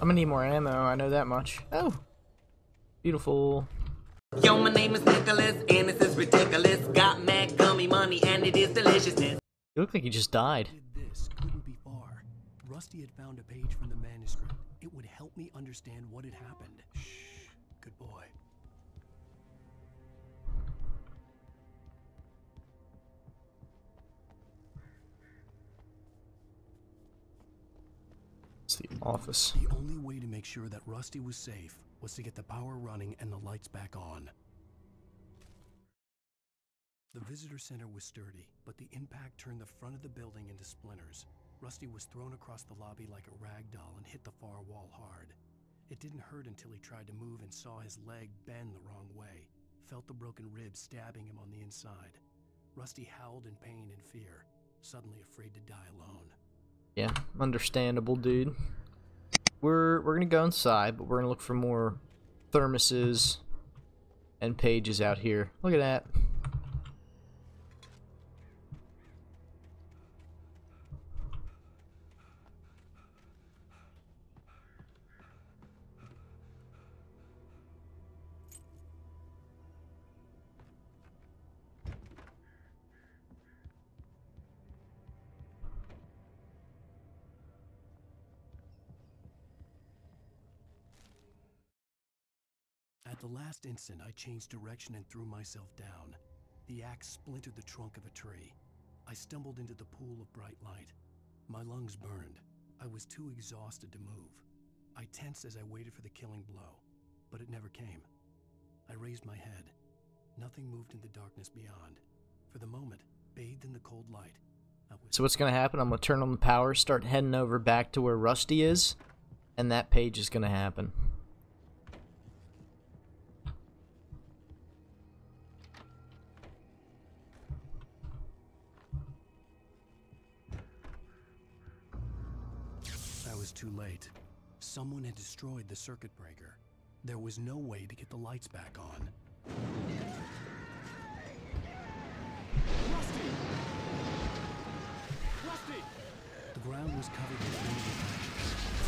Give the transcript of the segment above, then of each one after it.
I'm gonna need more ammo, I know that much. Oh! Beautiful. Yo, my name is Nicholas, and this is ridiculous. Got mad gummy money, and it is deliciousness. You look like you just died. This couldn't be far. Rusty had found a page from the manuscript. It would help me understand what had happened. Shh. Good boy. Office. The only way to make sure that Rusty was safe was to get the power running and the lights back on. The visitor center was sturdy, but the impact turned the front of the building into splinters. Rusty was thrown across the lobby like a rag doll and hit the far wall hard. It didn't hurt until he tried to move and saw his leg bend the wrong way, felt the broken ribs stabbing him on the inside. Rusty howled in pain and fear, suddenly afraid to die alone. Yeah, understandable, dude. We're we're gonna go inside, but we're gonna look for more thermoses and pages out here. Look at that. At the last instant, I changed direction and threw myself down. The axe splintered the trunk of a tree. I stumbled into the pool of bright light. My lungs burned. I was too exhausted to move. I tensed as I waited for the killing blow, but it never came. I raised my head. Nothing moved in the darkness beyond. For the moment, bathed in the cold light, So what's gonna happen? I'm gonna turn on the power, start heading over back to where Rusty is, and that page is gonna happen. Was too late. Someone had destroyed the circuit breaker. There was no way to get the lights back on. Rusty! Rusty! The ground was covered with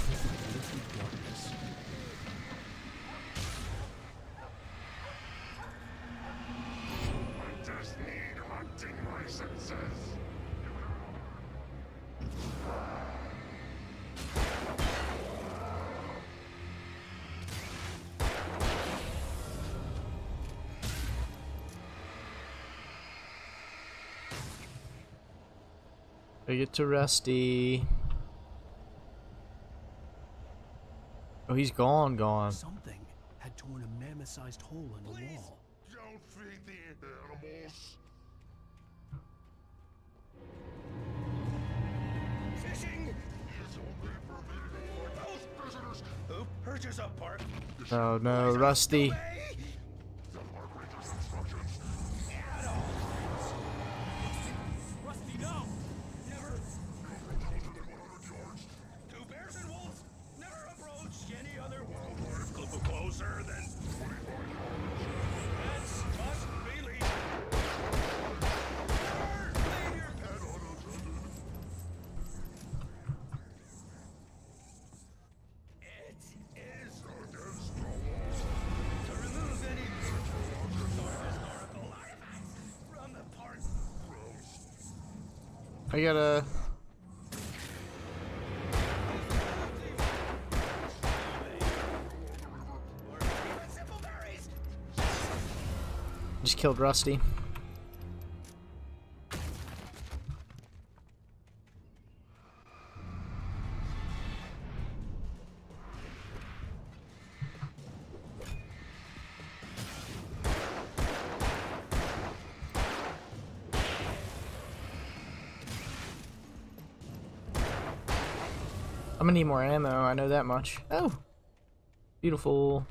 We get to Rusty. Oh, he's gone, gone. Something had torn a mammoth-sized hole in the wall. Don't feed the animals. Fishing! It's only for the those visitors. Who hurt yourself, Park? Oh no, Rusty. Way? The Margaret's instructions. Rusty, no! Never. Two bears and wolves never approach any other wildlife a little closer than. That's must be legal. Never leave your pet unattended. It is Against the law. to remove any historical artifacts from the park. I gotta. Just killed Rusty. I'm gonna need more ammo, I know that much. Oh! Beautiful.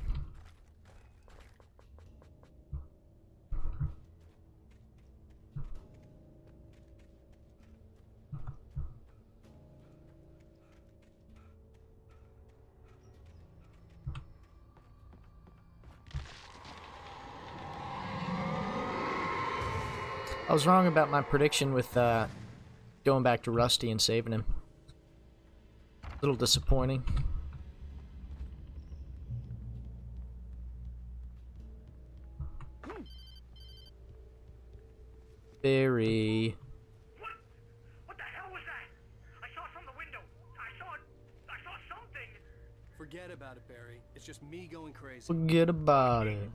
I was wrong about my prediction with uh, going back to Rusty and saving him little disappointing. Very. What? What the hell was that? I saw from the window. I saw. I saw something. Forget about it, Barry. It's just me going crazy. Forget about it.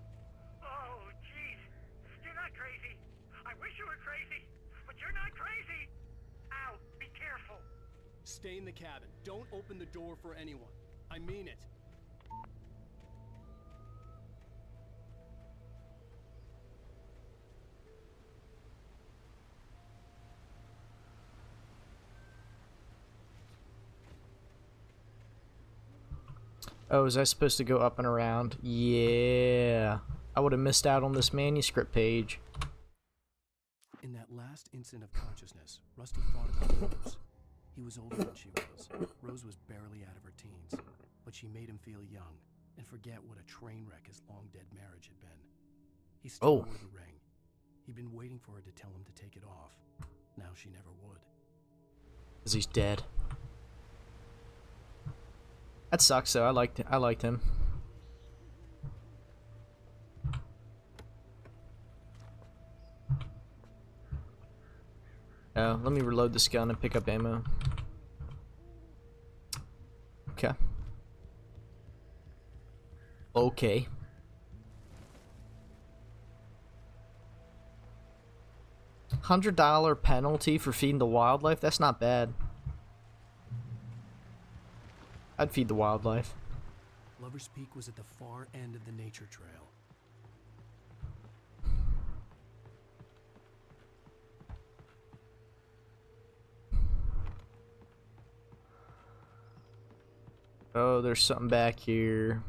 Stay in the cabin. Don't open the door for anyone. I mean it. Oh, was I supposed to go up and around? Yeah. I would have missed out on this manuscript page. In that last instant of consciousness, Rusty thought about Rose. He was older than she was. Rose was barely out of her teens, but she made him feel young and forget what a train wreck his long dead marriage had been. He still Oh. wore the ring. He'd been waiting for her to tell him to take it off. Now she never would. Cause he's dead. That sucks though. I liked I liked him. Oh, let me reload this gun and pick up ammo. Okay. Okay. Hundred dollar penalty for feeding the wildlife? That's not bad. I'd feed the wildlife. Lover's Peak was at the far end of the nature trail. Oh, there's something back here.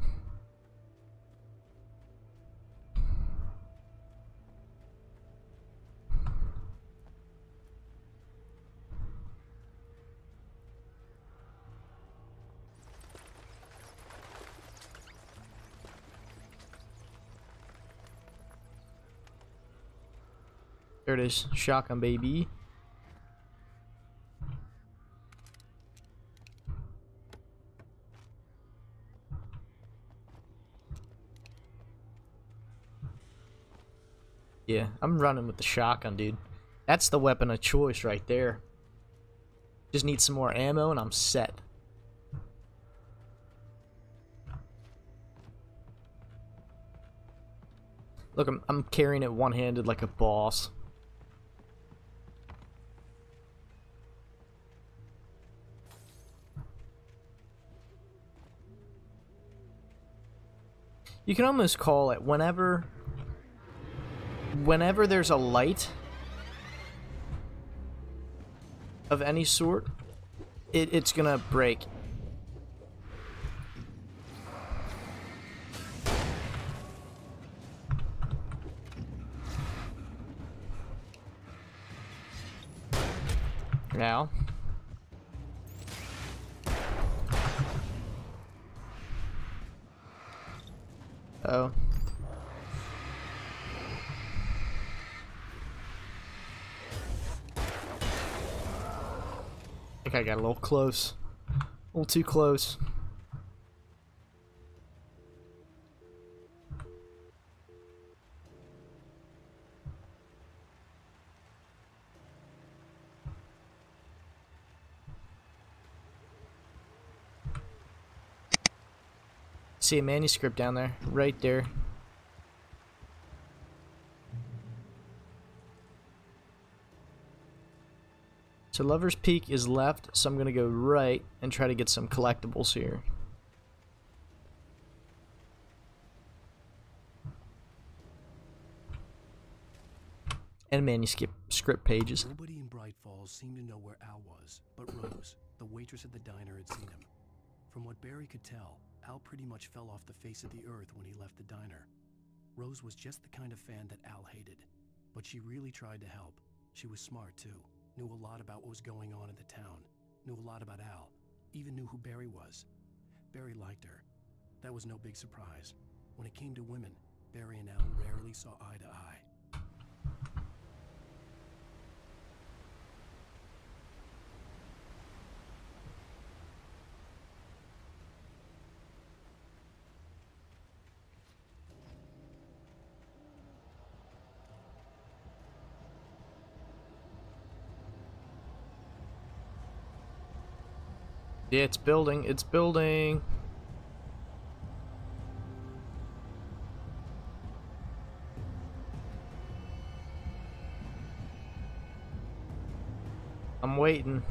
There it is. Shotgun baby. Yeah, I'm running with the shotgun, dude. That's the weapon of choice right there. Just need some more ammo and I'm set. Look, I'm, I'm carrying it one-handed like a boss. You can almost call it whenever whenever there's a light of any sort, it, it's gonna break. Now. Oh. I got a little close. A little too close. See a manuscript down there, right there. So Lover's Peak is left, so I'm gonna go right and try to get some collectibles here. And manuscript script pages. Nobody in Bright Falls seemed to know where Al was, but Rose, the waitress at the diner, had seen him. From what Barry could tell, Al pretty much fell off the face of the earth when he left the diner. Rose was just the kind of fan that Al hated, but she really tried to help. She was smart too, knew a lot about what was going on in the town, knew a lot about Al, even knew who Barry was. Barry liked her. That was no big surprise. When it came to women, Barry and Al rarely saw eye to eye. Yeah, it's building. It's building. I'm waiting.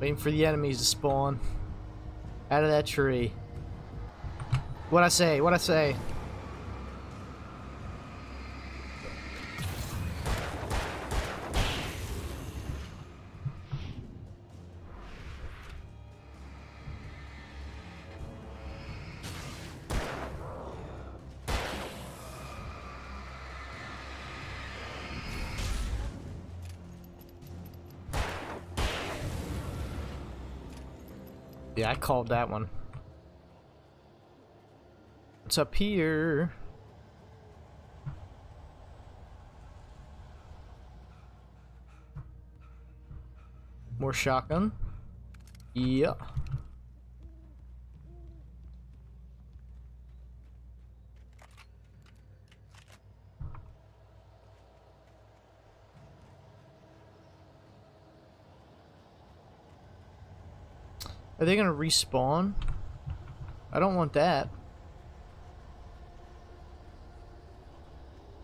Waiting for the enemies to spawn. Out of that tree. What I say? What I say? Yeah, I called that one. It's up here? More shotgun. Yeah. Are they gonna respawn? I don't want that.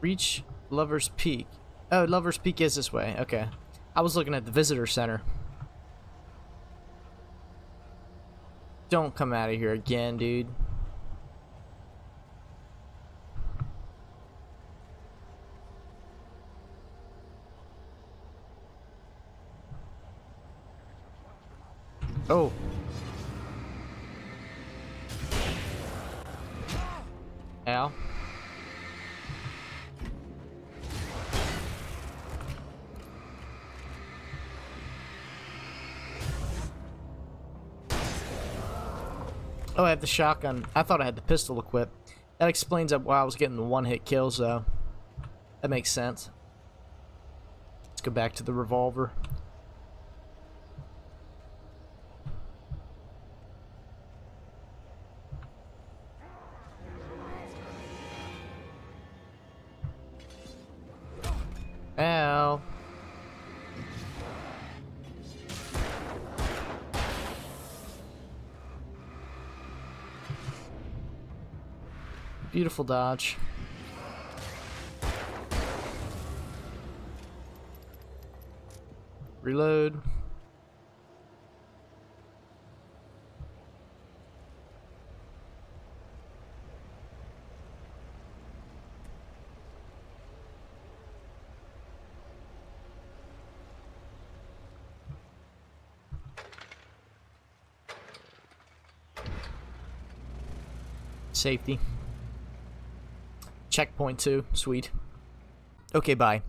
Reach Lover's Peak. Oh, Lover's Peak is this way. Okay. I was looking at the visitor center. Don't come out of here again, dude. Oh, I have the shotgun. I thought I had the pistol equipped. That explains why I was getting the one-hit kills, though. That makes sense. Let's go back to the revolver. Ow. Beautiful dodge. Reload. Safety. Checkpoint too. Sweet. Okay, bye.